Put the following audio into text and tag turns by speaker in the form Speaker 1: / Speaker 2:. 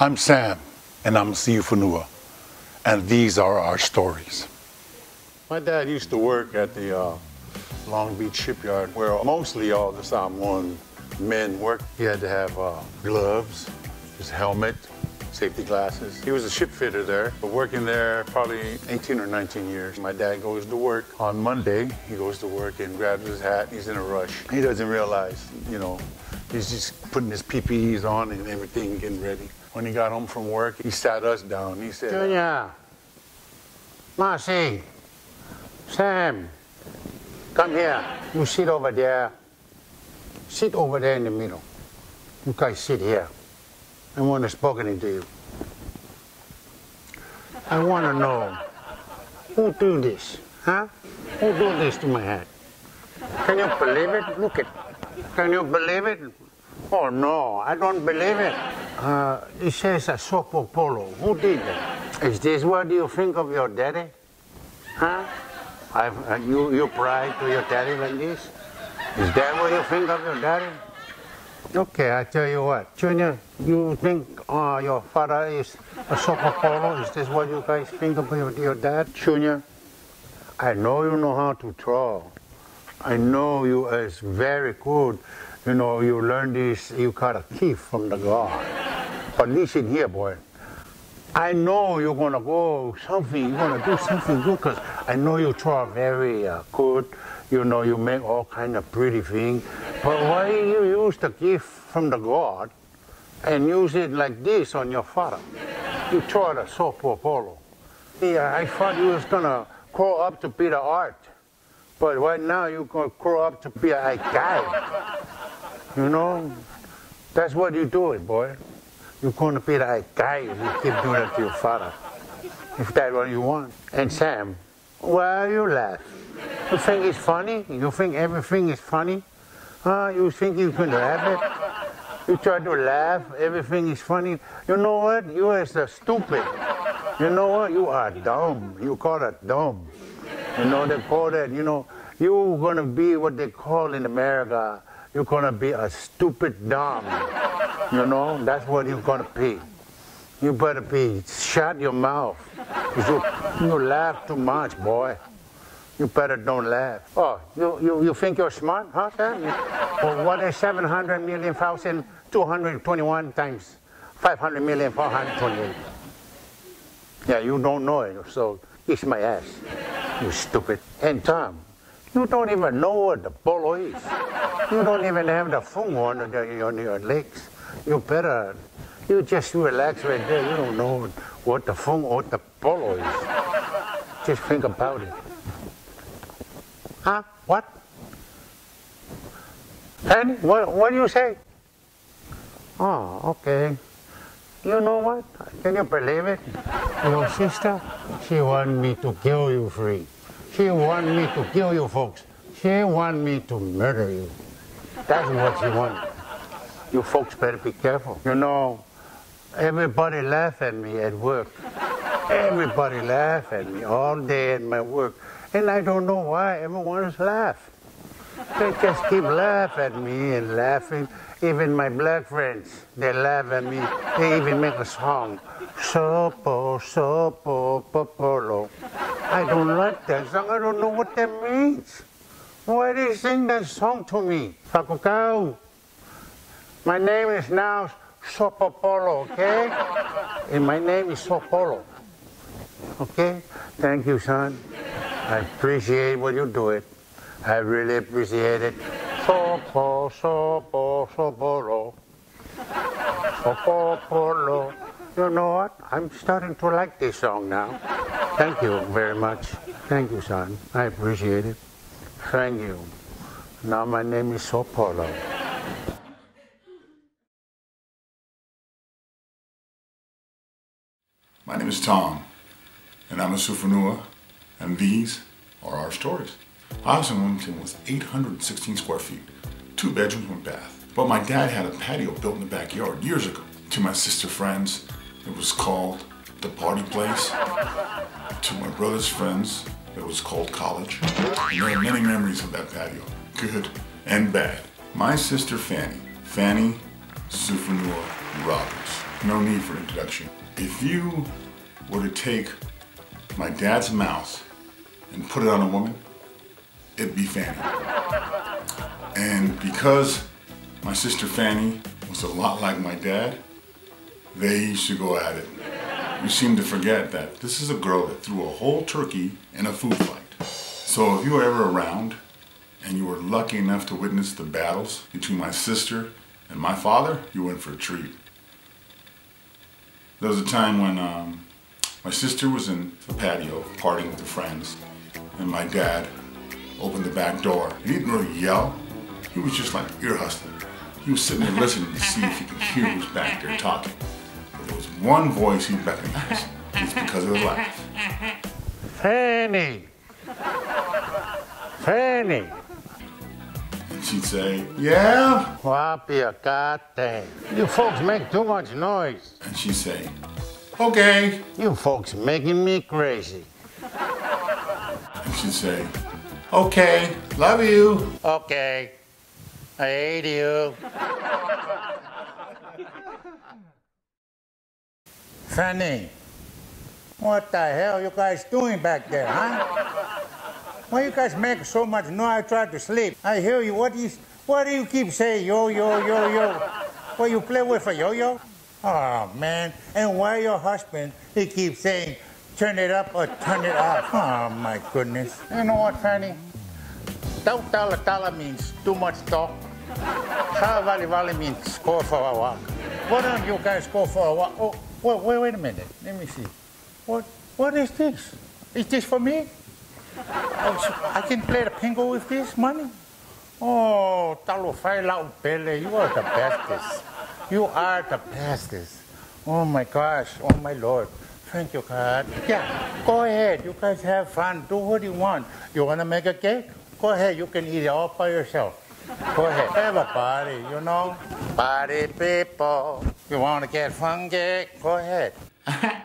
Speaker 1: I'm Sam, and I'm Siufanua, and these are our stories. My dad used to work at the uh, Long Beach shipyard where mostly all the Samoan men worked. He had to have uh, gloves, his helmet, safety glasses. He was a ship fitter there, but working there probably 18 or 19 years. My dad goes to work on Monday. He goes to work and grabs his hat. He's in a rush. He doesn't realize, you know, he's just putting his PPEs on and everything, getting ready. When he got home from work, he sat us down. He said,
Speaker 2: Junior, Marcy, Sam, come here. You sit over there. Sit over there in the middle. You guys sit here. I want to spoken to you. I want to know who do this, huh? Who do this to my head? Can you believe it? Look it. Can you believe it? Oh no, I don't believe it. Uh, it says a sopo polo. Who did that? Is this what you think of your daddy? Huh? Uh, you, you pride to your daddy like this? Is that what you think of your daddy? Okay, I tell you what, Junior, you think uh, your father is a soccer polo? Is this what you guys think of your, your dad? Junior, I know you know how to draw. I know you is very good. You know, you learn this, you got a gift from the God. But listen here, boy. I know you're gonna go something, you're gonna do something good, because I know you draw very uh, good. You know, you make all kind of pretty things. But why you use the gift from the God and use it like this on your father? You draw the softball polo. Yeah, I thought you was gonna grow up to be the art. But right now you're gonna grow up to be a guy. You know? That's what you do it, boy. You're gonna be that guy you keep doing it to your father. If that's what you want. And Sam, why you laugh? You think it's funny? You think everything is funny? Huh? You think you can laugh it? You try to laugh, everything is funny. You know what? You are so stupid. You know what? You are dumb. You call it dumb. You know, they call that, you know, you're gonna be what they call in America, you're gonna be a stupid dumb. You know, that's what you're gonna be. You better be, shut your mouth. You, you laugh too much, boy. You better don't laugh. Oh, you, you, you think you're smart, huh, Sam? well, what is 700 million thousand 221 times 500 million 428? Yeah, you don't know it, so kiss my ass, you stupid. And Tom, you don't even know what the polo is. You don't even have the phone on on your legs. You better, you just relax right there. You don't know what the phone or the polo is. Just think about it. Huh? What? Penny, what, what do you say? Oh, okay. You know what? Can you believe it? Your sister, she want me to kill you free. She want me to kill you folks. She want me to murder you. That's what she want. You folks better be careful. You know, everybody laugh at me at work. Everybody laugh at me all day at my work. And I don't know why everyone is laugh. They just keep laughing at me and laughing. Even my black friends, they laugh at me. They even make a song. Sopo, sopo, popolo. I don't like that song. I don't know what that means. Why do you sing that song to me? Fakukau. My name is now Sopopolo, okay? And my name is Sopolo. Okay? Thank you, son. I appreciate what you do it. I really appreciate it. Sopo, sopo, sopolo. Sopopolo. You know what? I'm starting to like this song now. Thank you very much. Thank you, son. I appreciate it. Thank you. Now my name is Sopolo.
Speaker 3: My name is Tom, and I'm a Siufanua, and these are our stories. I house in Wilmington with 816 square feet, two bedrooms, one bath. But my dad had a patio built in the backyard years ago. To my sister friends, it was called the party place. To my brother's friends, it was called college. There are many memories of that patio, good and bad. My sister Fanny, Fanny Siufanua Roberts, no need for introduction. If you were to take my dad's mouse and put it on a woman, it'd be Fanny. And because my sister Fanny was a lot like my dad, they used to go at it. You seem to forget that this is a girl that threw a whole turkey in a food fight. So if you were ever around and you were lucky enough to witness the battles between my sister and my father, you went for a treat. There was a time when um, my sister was in the patio partying with her friends, and my dad opened the back door. He didn't really yell. He was just like ear hustling. He was sitting there listening to see if he could hear who's back there talking. But there was one voice he recognized. It's because of the laugh.
Speaker 2: Fanny. Fanny.
Speaker 3: And she'd say, Yeah?
Speaker 2: Wapia goddamn. You folks make too much noise.
Speaker 3: And she'd say, Okay.
Speaker 2: You folks making me crazy.
Speaker 3: And she'd say, Okay, love you.
Speaker 2: Okay. I hate you. Fanny, what the hell you guys doing back there, huh? Why you guys make so much noise? I try to sleep. I hear you. What you, what do you keep saying? Yo, yo, yo, yo. What you play with a yo-yo? Oh man! And why your husband? He keeps saying, turn it up or turn it off. Oh my goodness! You know what, Fanny? Tau tala means too much talk. Sa vali vali means go for a walk. Why don't you guys go for a walk? Oh, wait, wait, wait a minute. Let me see. What, what is this? Is this for me? Oh, I can play the pingo with this money? Oh, talo fai lau pele. You are the bestest. You are the bestest. Oh my gosh. Oh my lord. Thank you, God. Yeah, go ahead. You guys have fun. Do what you want. You want to make a cake? Go ahead. You can eat it all by yourself. Go ahead. Have a party, you know? Party people. You want to get funky? Go ahead.